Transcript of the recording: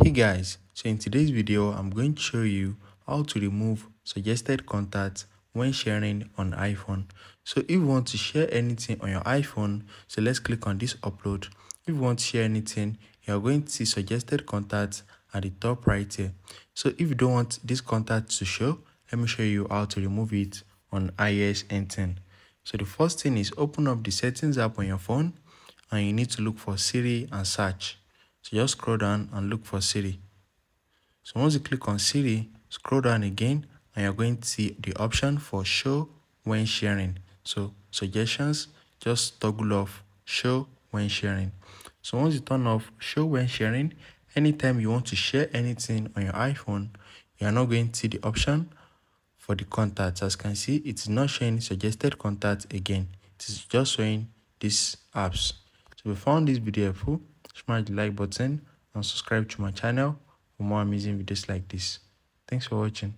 hey guys so in today's video i'm going to show you how to remove suggested contacts when sharing on iphone. So if you want to share anything on your iphone so let's click on this upload. If you want to share anything you're going to see suggested contacts at the top right here. So if you don't want this contact to show let me show you how to remove it on ios 18 so the first thing is open up the settings app on your phone and you need to look for siri and search so just scroll down and look for Siri. So once you click on Siri, scroll down again and you're going to see the option for show when sharing. So suggestions, just toggle off show when sharing. So once you turn off show when sharing, anytime you want to share anything on your iPhone, you are not going to see the option for the contacts. As you can see, it's not showing suggested contacts again. It is just showing these apps. So we found this video helpful, smash the like button and subscribe to my channel for more amazing videos like this. Thanks for watching